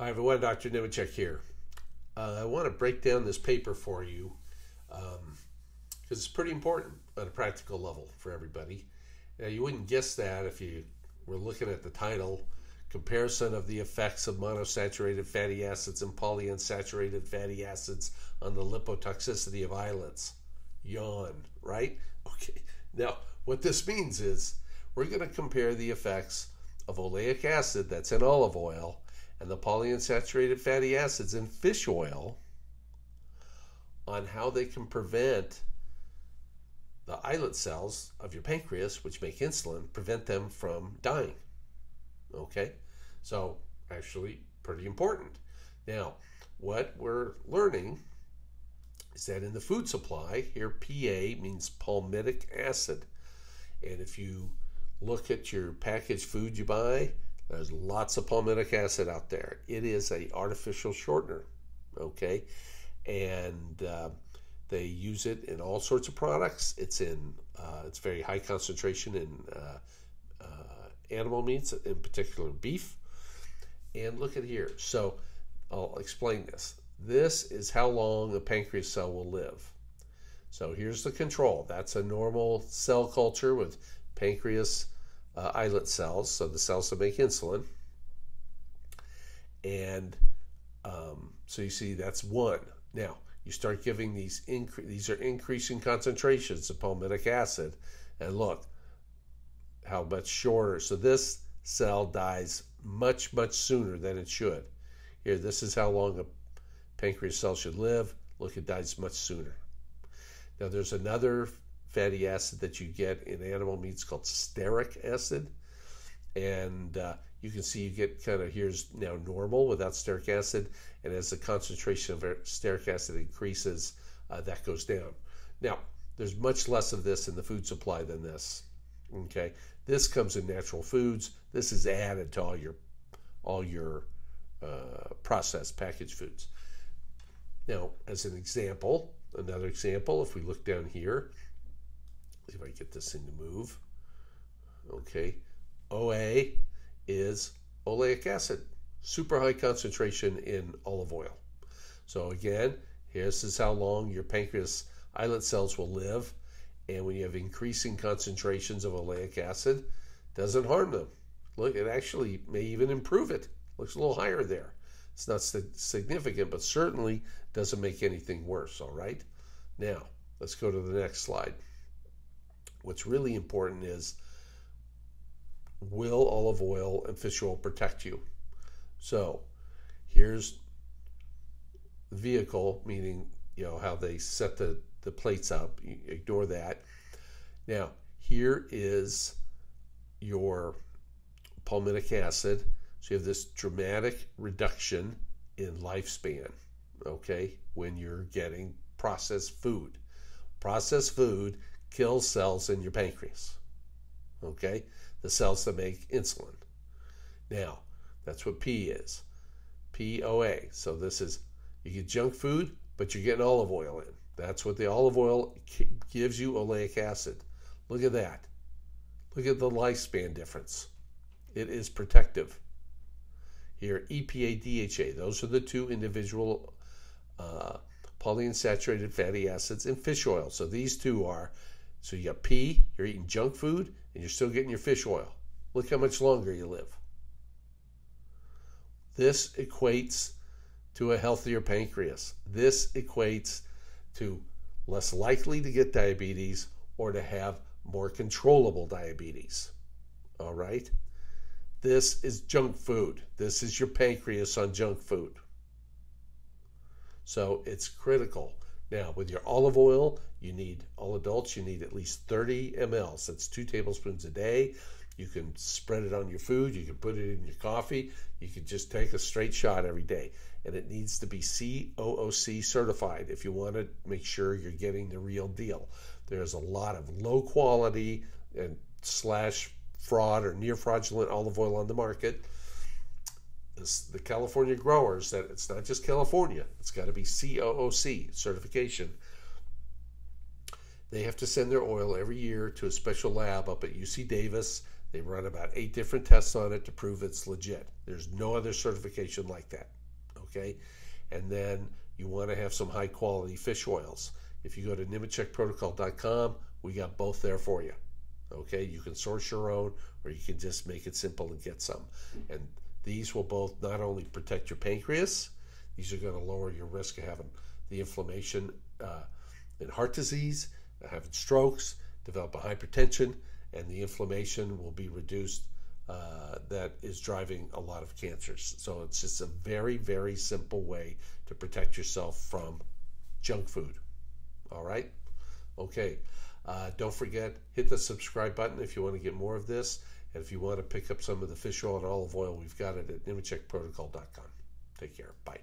Hi everyone, Dr. Nemechek here. Uh, I want to break down this paper for you because um, it's pretty important at a practical level for everybody. Now, you wouldn't guess that if you were looking at the title Comparison of the Effects of Monosaturated Fatty Acids and Polyunsaturated Fatty Acids on the Lipotoxicity of Islets. Yawn, right? Okay, now what this means is we're going to compare the effects of oleic acid that's in olive oil and the polyunsaturated fatty acids in fish oil on how they can prevent the islet cells of your pancreas, which make insulin, prevent them from dying. Okay, so actually, pretty important. Now, what we're learning is that in the food supply, here PA means palmitic acid. And if you look at your packaged food you buy, there's lots of palmitic acid out there. It is a artificial shortener, okay, and uh, they use it in all sorts of products. It's in uh, it's very high concentration in uh, uh animal meats, in particular beef. And look at here. So I'll explain this. This is how long a pancreas cell will live. So here's the control. That's a normal cell culture with pancreas uh, islet cells, so the cells that make insulin. And um, so you see that's one. Now you start giving these incre- these are increasing concentrations of palmitic acid, and look how much shorter. So this cell dies much much sooner than it should. Here, this is how long a pancreas cell should live. Look, it dies much sooner. Now there's another fatty acid that you get in animal meats called stearic acid. And uh, you can see you get kind of here's now normal without stearic acid. And as the concentration of stearic acid increases, uh, that goes down. Now, there's much less of this in the food supply than this. Okay, this comes in natural foods. This is added to all your all your uh, processed packaged foods. Now, as an example, another example, if we look down here, if I get this thing to move. Okay. OA is oleic acid, super high concentration in olive oil. So again, this is how long your pancreas islet cells will live. And when you have increasing concentrations of oleic acid, doesn't harm them. Look, it actually may even improve it. Looks a little higher there. It's not significant, but certainly doesn't make anything worse, all right? Now, let's go to the next slide. What's really important is will olive oil and fish oil protect you? So here's the vehicle, meaning you know how they set the, the plates up. You ignore that. Now, here is your palmitic acid. So you have this dramatic reduction in lifespan, okay, when you're getting processed food. Processed food kills cells in your pancreas. Okay? The cells that make insulin. Now, that's what P is. POA. So this is, you get junk food, but you're getting olive oil in. That's what the olive oil gives you oleic acid. Look at that. Look at the lifespan difference. It is protective. Here, EPA, DHA, those are the two individual uh, polyunsaturated fatty acids in fish oil. So these two are so you got P, you're eating junk food, and you're still getting your fish oil. Look how much longer you live. This equates to a healthier pancreas. This equates to less likely to get diabetes or to have more controllable diabetes. All right? This is junk food. This is your pancreas on junk food. So it's critical. Now, with your olive oil, you need, all adults, you need at least 30 mLs. That's two tablespoons a day. You can spread it on your food. You can put it in your coffee. You can just take a straight shot every day. And it needs to be COOC certified if you want to make sure you're getting the real deal. There's a lot of low quality and slash fraud or near fraudulent olive oil on the market the California growers that it's not just California, it's got to be COOC certification. They have to send their oil every year to a special lab up at UC Davis. They run about eight different tests on it to prove it's legit. There's no other certification like that. Okay? And then you want to have some high quality fish oils. If you go to nemechekprotocol.com, we got both there for you. Okay? You can source your own or you can just make it simple and get some. And these will both not only protect your pancreas, these are going to lower your risk of having the inflammation uh, in heart disease, having strokes, developing hypertension, and the inflammation will be reduced uh, that is driving a lot of cancers. So it's just a very, very simple way to protect yourself from junk food. All right? Okay. Uh, don't forget, hit the subscribe button if you want to get more of this. And if you want to pick up some of the fish oil and olive oil, we've got it at nemechekprotocol.com. Take care. Bye.